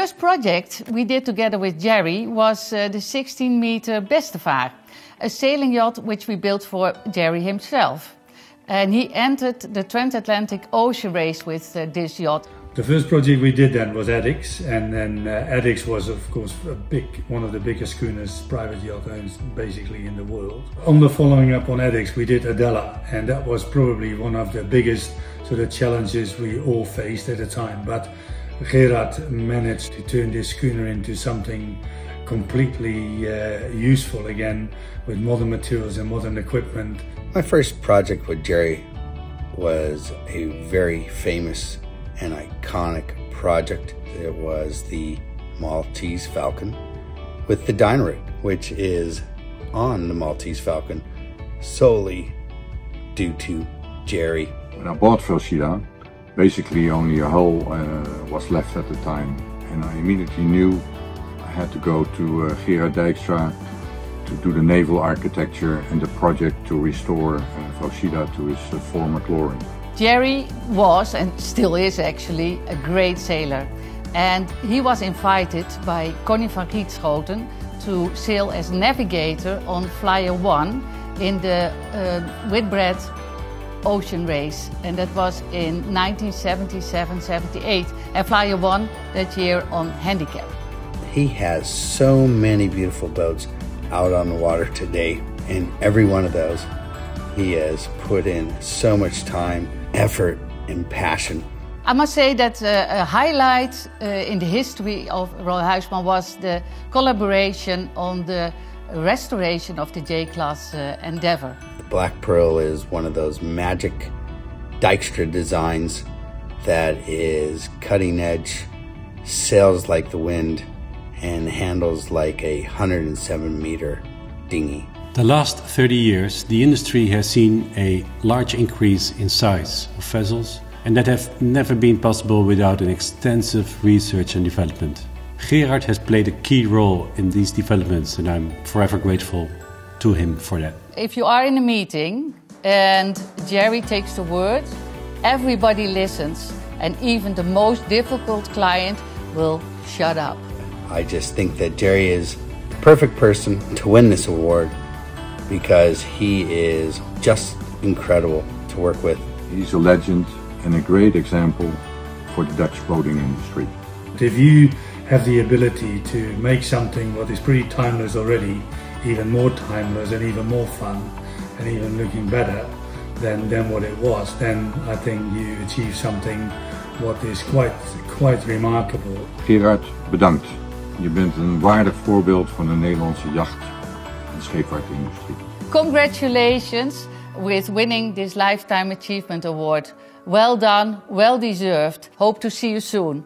first project we did together with Jerry was uh, the 16 meter Bestevaar, a sailing yacht which we built for Jerry himself. And he entered the transatlantic ocean race with uh, this yacht. The first project we did then was Adix, and then uh, was, of course, a big, one of the biggest schooners private yacht owns basically in the world. On the following up on Adix, we did Adela, and that was probably one of the biggest sort of challenges we all faced at the time. But Gerard managed to turn this schooner into something completely uh, useful again with modern materials and modern equipment. My first project with Jerry was a very famous and iconic project. It was the Maltese Falcon with the Dynarig, which is on the Maltese Falcon solely due to Jerry. When I bought Velsheda, basically only a hull uh, was left at the time, and I immediately knew I had to go to uh, Gerard Dijkstra to do the naval architecture and the project to restore uh, to his uh, former glory. Jerry was, and still is actually, a great sailor. And he was invited by Conny van Rietschoten to sail as navigator on Flyer 1 in the uh, Whitbread Ocean Race. And that was in 1977-78. And Flyer 1 that year on handicap. He has so many beautiful boats out on the water today. And every one of those, he has put in so much time effort and passion. I must say that uh, a highlight uh, in the history of Royal Huisman was the collaboration on the restoration of the J-class uh, Endeavour. The Black Pearl is one of those magic Dykstra designs that is cutting edge, sails like the wind, and handles like a 107 meter dinghy. The last 30 years, the industry has seen a large increase in size of vessels, and that have never been possible without an extensive research and development. Gerard has played a key role in these developments, and I'm forever grateful to him for that. If you are in a meeting and Jerry takes the word, everybody listens, and even the most difficult client will shut up. I just think that Jerry is the perfect person to win this award because he is just incredible to work with. He's a legend and a great example for the Dutch boating industry. If you have the ability to make something what is pretty timeless already, even more timeless and even more fun and even looking better than, than what it was, then I think you achieve something what is quite, quite remarkable. Gerard, bedankt. Je bent een waardig voorbeeld van de Nederlandse jacht scheepvaartindustrie. Congratulations with winning this Lifetime Achievement Award. Well done, well deserved. Hope to see you soon.